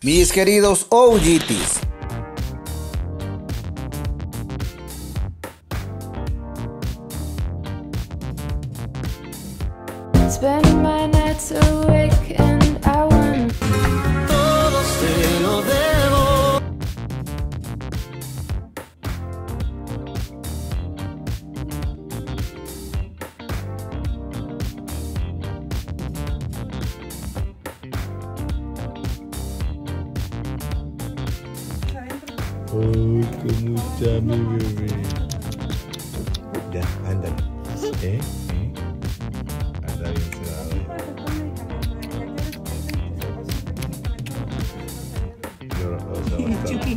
Mis queridos OGTs, Spend my nights awake cómo está mi bebé. Ya, ándale. ¿Eh? ¿Eh? Anda bien cerrado. Llora, o sea, bastante.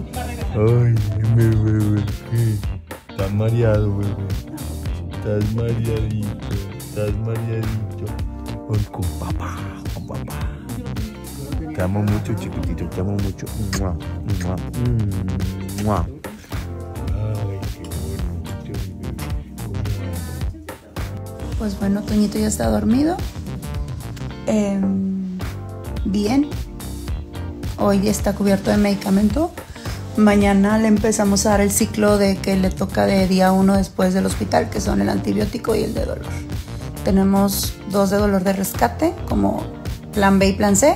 Ay, mi bebé. Estás mareado, bebé. Estás mareadito. Estás mareadito. Ay, con papá, con papá. Te amo mucho, chiquitito. Te amo mucho. Mua, mua, mm, mua. Pues bueno, Toñito ya está dormido. Em, bien. Hoy está cubierto de medicamento. Mañana le empezamos a dar el ciclo de que le toca de día uno después del hospital, que son el antibiótico y el de dolor. Tenemos dos de dolor de rescate, como plan B y plan C.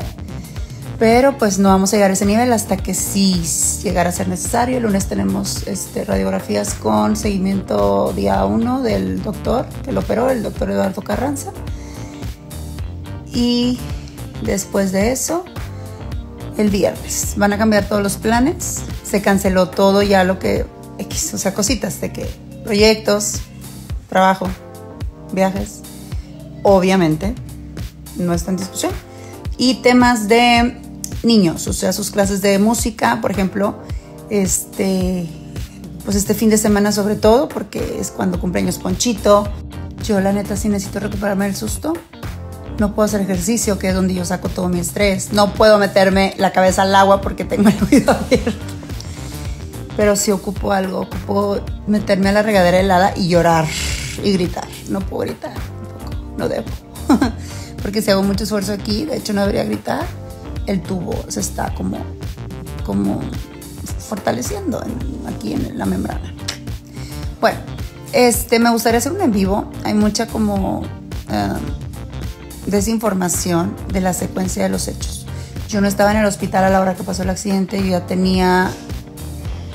Pero pues no vamos a llegar a ese nivel hasta que sí llegara a ser necesario. El lunes tenemos este, radiografías con seguimiento día 1 del doctor que lo operó, el doctor Eduardo Carranza. Y después de eso, el viernes van a cambiar todos los planes. Se canceló todo ya lo que X, o sea, cositas de que proyectos, trabajo, viajes, obviamente, no está en discusión. Y temas de niños, o sea, sus clases de música, por ejemplo, este, pues este fin de semana sobre todo, porque es cuando cumpleaños Ponchito. Yo la neta sí necesito recuperarme del susto. No puedo hacer ejercicio, que es donde yo saco todo mi estrés. No puedo meterme la cabeza al agua porque tengo el oído abierto. Pero si ocupo algo, ocupo meterme a la regadera helada y llorar y gritar. No puedo gritar, no debo. porque si hago mucho esfuerzo aquí, de hecho no debería gritar, el tubo se está como, como fortaleciendo en- aquí en la membrana. Bueno, este, me gustaría hacer un en vivo. Hay mucha como eh, desinformación de la secuencia de los hechos. Yo no estaba en el hospital a la hora que pasó el accidente, yo ya tenía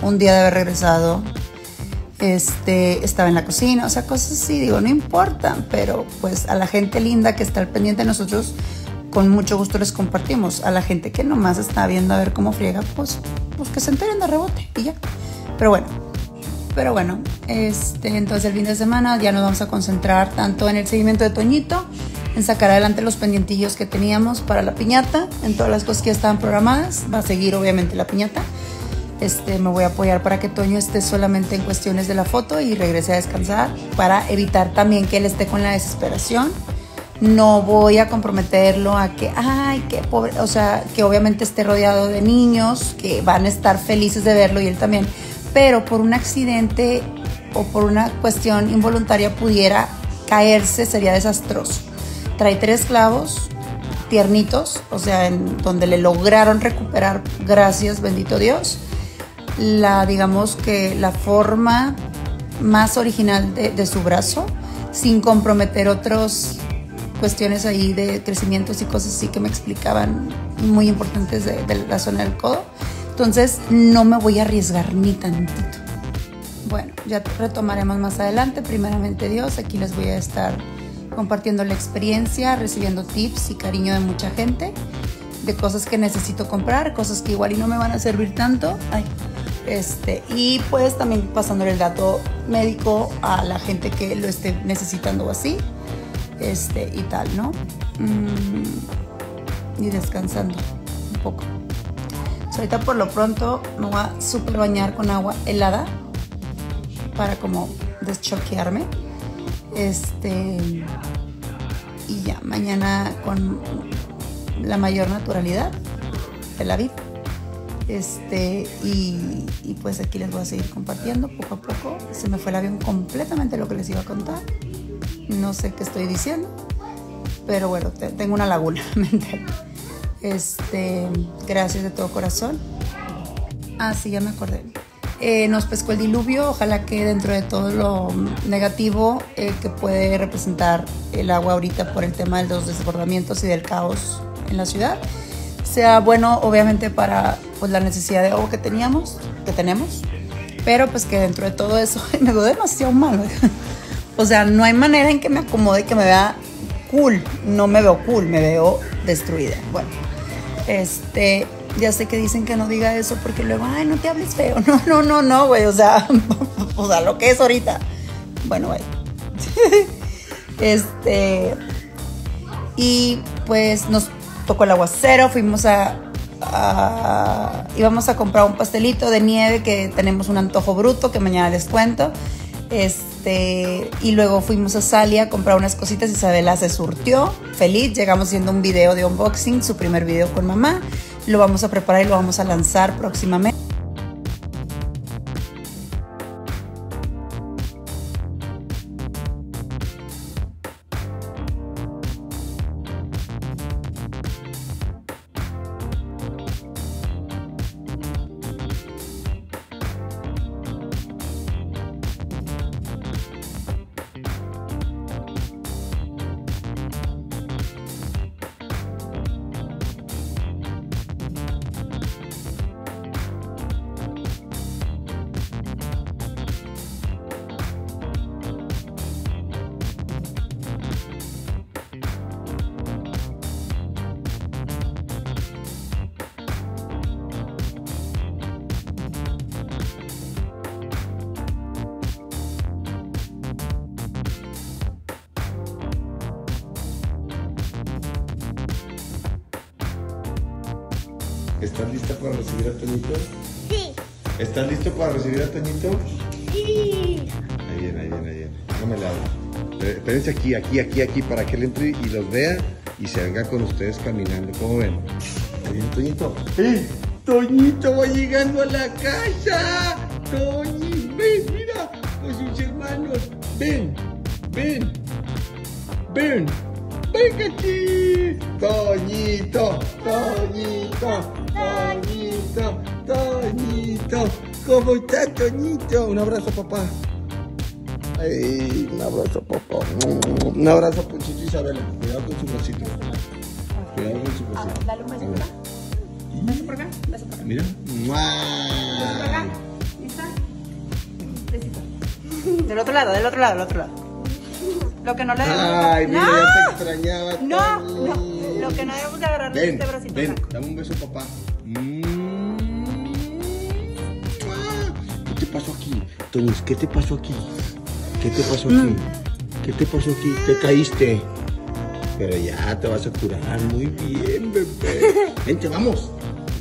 un día de haber regresado. Este, estaba en la cocina, o sea, cosas así, digo, no importan, pero pues a la gente linda que está al pendiente de nosotros, con mucho gusto les compartimos. A la gente que nomás está viendo a ver cómo friega, pues, pues que se enteren de rebote y ya. Pero bueno, pero bueno, este, entonces el fin de semana ya nos vamos a concentrar tanto en el seguimiento de Toñito, en sacar adelante los pendientillos que teníamos para la piñata, en todas las cosas que ya estaban programadas. Va a seguir obviamente la piñata. Este, me voy a apoyar para que Toño esté solamente en cuestiones de la foto y regrese a descansar para evitar también que él esté con la desesperación. No voy a comprometerlo a que, ay, qué pobre, o sea, que obviamente esté rodeado de niños que van a estar felices de verlo y él también, pero por un accidente o por una cuestión involuntaria pudiera caerse, sería desastroso. Trae tres clavos tiernitos, o sea, en donde le lograron recuperar, gracias, bendito Dios, la, digamos que la forma más original de, de su brazo, sin comprometer otras cuestiones ahí de crecimientos y cosas así que me explicaban muy importantes de, de la zona del codo. Entonces no me voy a arriesgar ni tantito. Bueno, ya retomaremos más adelante. Primeramente Dios, aquí les voy a estar compartiendo la experiencia, recibiendo tips y cariño de mucha gente, de cosas que necesito comprar, cosas que igual y no me van a servir tanto. Ay, este, y pues también pasándole el dato médico a la gente que lo esté necesitando o así. Este, y tal, ¿no? Mm, y descansando un poco. Ahorita por lo pronto me voy a super bañar con agua helada para como deschoquearme. Este. Y ya, mañana con la mayor naturalidad de la vida. Este, y, y pues aquí les voy a seguir compartiendo poco a poco. Se me fue el avión completamente lo que les iba a contar. No sé qué estoy diciendo, pero bueno, te- tengo una laguna mental. Este, gracias de todo corazón. Ah, sí, ya me acordé. Eh, nos pescó el diluvio, ojalá que dentro de todo lo negativo eh, que puede representar el agua ahorita por el tema de los desbordamientos y del caos en la ciudad, sea bueno obviamente para pues, la necesidad de agua que teníamos, que tenemos, pero pues que dentro de todo eso me veo demasiado mal. O sea, no hay manera en que me acomode, que me vea cool, no me veo cool, me veo destruida. Bueno, este, ya sé que dicen que no diga eso porque luego, ay, no te hables feo. No, no, no, no, güey, o sea, o sea, lo que es ahorita. Bueno, güey. este, y pues nos tocó el aguacero, fuimos a, a, íbamos a comprar un pastelito de nieve que tenemos un antojo bruto que mañana les cuento. Este, y luego fuimos a Salia a comprar unas cositas. Isabela se surtió, feliz. Llegamos haciendo un video de unboxing, su primer video con mamá. Lo vamos a preparar y lo vamos a lanzar próximamente. ¿Estás lista para recibir a Toñito? Sí. ¿Estás listo para recibir a Toñito? Sí. Ahí viene, ahí viene, ahí viene. No me la hago. Espérense aquí, aquí, aquí, aquí, para que él entre y los vea y se venga con ustedes caminando. ¿Cómo ven? Ahí viene Toñito. ¡Eh! ¡Toñito va llegando a la casa! ¡Toñi! ¡Ven, mira! Con sus hermanos. ¡Ven! ¡Ven! ¡Ven! ¡Ven aquí! ¿Cómo está, Toñito? Un abrazo, papá. Ay, un abrazo, papá. Un abrazo, Ponchito Isabela. Cuidado con su bracito. Cuidado con su bracito. Dale un besito. Beso por acá, beso por acá. Mira. Por acá. ¿Lista? Besito. Del otro lado, del otro lado, del otro lado. Lo que no le Ay, mira, ¡No! ya te extrañaba. No, no, lo que no debemos de agarrar es este bracito. ven, dame un beso, papá. Pasó aquí? Toñis, ¿qué te pasó aquí? ¿Qué te pasó aquí? Mm. ¿Qué te pasó aquí? Te caíste. Pero ya te vas a curar. Muy bien, bebé. Vente, vamos.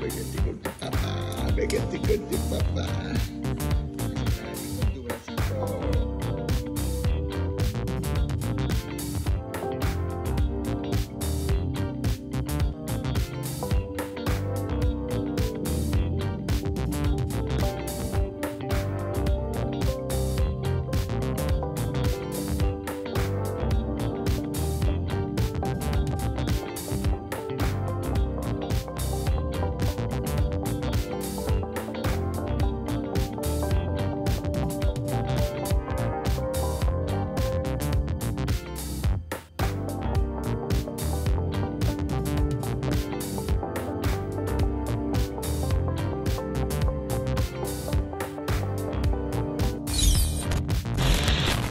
Vente con tu papá. Vente con tu papá.